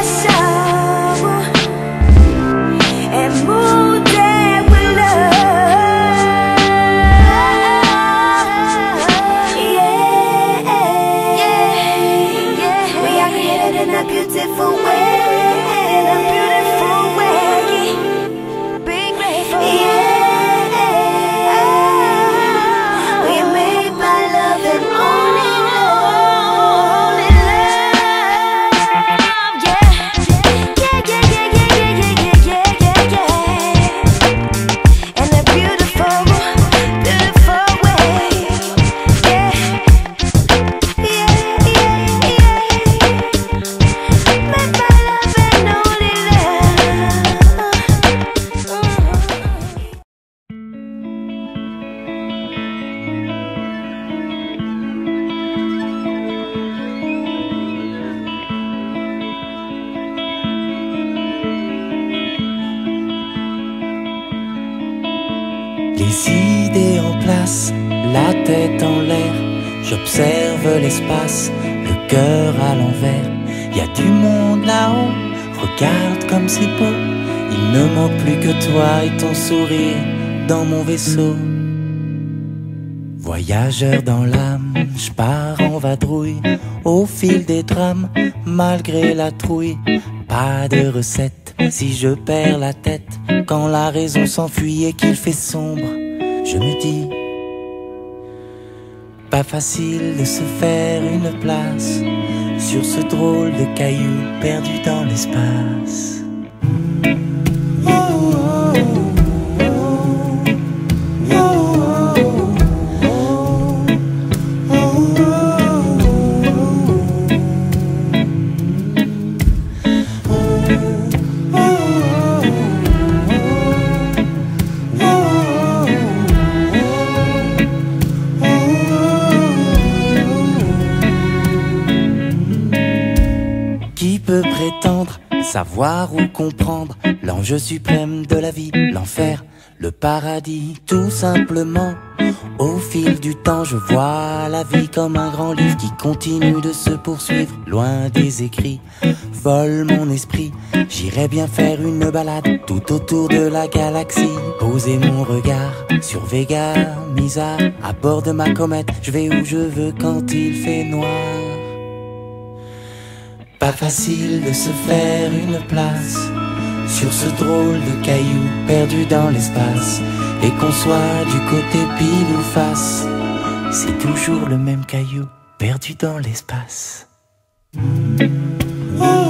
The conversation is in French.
pressure Les en place, la tête en l'air, j'observe l'espace, le cœur à l'envers. Y a du monde là-haut, regarde comme c'est beau. Il ne manque plus que toi et ton sourire dans mon vaisseau. Voyageur dans l'âme, je pars en vadrouille au fil des drames, malgré la trouille. Pas de recette si je perds la tête quand la raison s'enfuit et qu'il fait sombre. Je me dis, pas facile de se faire une place sur ce drôle de caillou perdu dans l'espace. Peut prétendre savoir ou comprendre l'enjeu suprême de la vie, l'enfer, le paradis, tout simplement. Au fil du temps, je vois la vie comme un grand livre qui continue de se poursuivre, loin des écrits, vole mon esprit. J'irai bien faire une balade tout autour de la galaxie, poser mon regard sur Vega, Misa, à bord de ma comète. Je vais où je veux quand il fait noir. Pas facile de se faire une place sur ce drôle de caillou perdu dans l'espace. Et qu'on soit du côté pile ou face, c'est toujours le même caillou perdu dans l'espace. Oh.